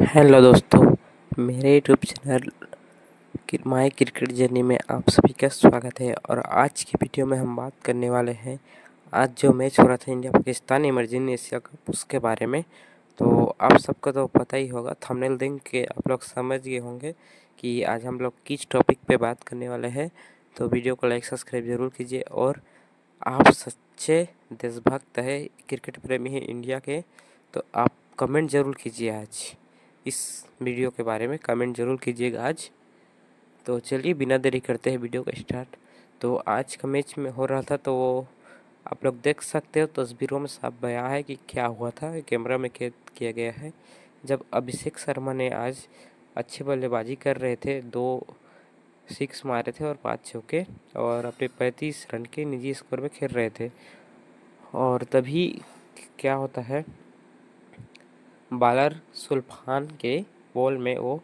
Hello दोस्तों, मेरे YouTube channel My Cricket Journey में आप सभी का स्वागत है और आज की वीडियो में हम बात करने वाले हैं आज जो मैच हो रहा था India Pakistan emerging Asia Cup उसके बारे में। तो आप सबको तो पता ही होगा थंबनेल देख के आप लोग समझ गए होंगे कि आज हम लोग किस टॉपिक पे बात करने वाले हैं। तो वीडियो को लाइक सब्सक्राइब ज़रूर कीजिए और आप सच्चे देशभक्त है क्रिकेट प्रेमी हैं इंडिया के। तो आप कमेंट ज़रूर कीजिए आज। इस वीडियो के बारे में कमेंट ज़रूर कीजिएगा आज। तो चलिए, बिना देरी करते हैं वीडियो का स्टार्ट। तो आज का मैच में हो रहा था तो आप लोग देख सकते हो, तस्वीरों में साफ़ बया है कि क्या हुआ था। कैमरा में कैद किया गया है। जब अभिषेक शर्मा ने आज अच्छी बल्लेबाजी कर रहे थे, दो सिक्स मारे थे और पाँच चौके और अपने पैंतीस रन के निजी स्कोर में खेल रहे थे। और तभी क्या होता है बालर सुल्फान के बॉल में वो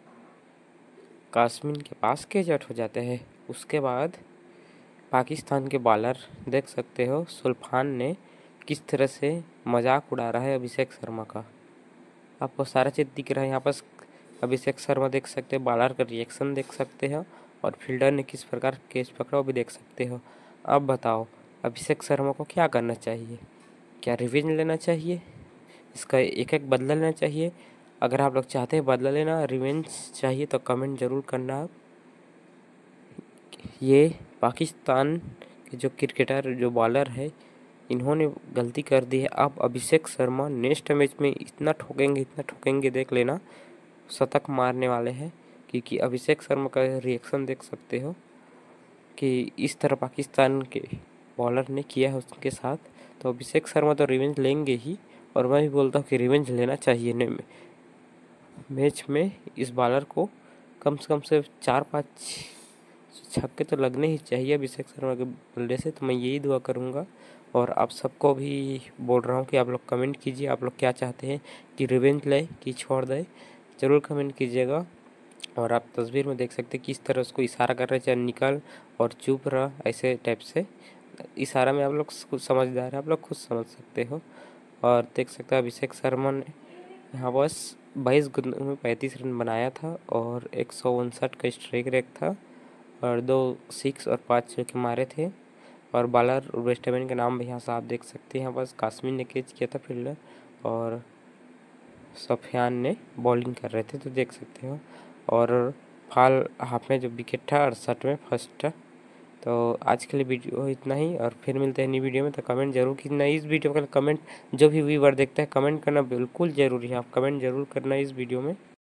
काश्मीर के पास कैच आउट हो जाते हैं। उसके बाद पाकिस्तान के बॉलर, देख सकते हो, सुल्फान ने किस तरह से मज़ाक उड़ा रहा है अभिषेक शर्मा का। आपको सारा चीज़ दिख रहा है यहाँ पर। अभिषेक शर्मा देख सकते हो, बॉलर का रिएक्शन देख सकते हो और फील्डर ने किस प्रकार कैच पकड़ा वो भी देख सकते हो। अब बताओ, अभिषेक शर्मा को क्या करना चाहिए? क्या रिवेंज लेना चाहिए? इसका एक एक बदला लेना चाहिए। अगर आप लोग चाहते हैं बदला लेना रिवेंज चाहिए तो कमेंट ज़रूर करना। आप ये पाकिस्तान के जो क्रिकेटर जो बॉलर है, इन्होंने गलती कर दी है। आप अभिषेक शर्मा नेक्स्ट मैच में इतना ठोकेंगे इतना ठोकेंगे, देख लेना। शतक मारने वाले हैं, क्योंकि अभिषेक शर्मा का रिएक्शन देख सकते हो कि इस तरह पाकिस्तान के बॉलर ने किया है उसके साथ। तो अभिषेक शर्मा तो रिवेंज लेंगे ही। और मैं भी बोलता हूँ कि रिवेंज लेना चाहिए ने मैच में इस बॉलर को कम से कम से चार पाँच छक्के तो लगने ही चाहिए अभिषेक शर्मा के बल्ले से। तो मैं यही दुआ करूँगा और आप सबको भी बोल रहा हूँ कि आप लोग कमेंट कीजिए, आप लोग क्या चाहते हैं कि रिवेंज लें कि छोड़ दें, ज़रूर कमेंट कीजिएगा। और आप तस्वीर में देख सकते हैं किस तरह उसको इशारा कर रहे हैं, चाहे निकल और चुप रहा, ऐसे टाइप से। इशारा में आप लोग कुछ समझदार है, आप लोग खुद समझ सकते हो। और देख सकते हैं अभिषेक शर्मा ने यहाँ बस बाईस गेंदों में पैंतीस रन बनाया था और एक सौ उनसठ का स्ट्राइक रेट था और दो सिक्स और पाँच चौके मारे थे। और बॉलर वेस्टमैन का नाम भी यहाँ से आप देख सकते हैं बस काश्मीर ने कैच किया था फील्डर और सफियान ने बॉलिंग कर रहे थे तो देख सकते हो। और फाल हाफ़ में जो विकेट था, अड़सठ में फ़र्स्ट था। तो आज के लिए वीडियो इतना ही और फिर मिलते हैं नई वीडियो में। तो कमेंट ज़रूर कीजिए, इस वीडियो का कमेंट जो भी व्यूवर देखता है कमेंट करना बिल्कुल ज़रूरी है। आप कमेंट ज़रूर करना इस वीडियो में।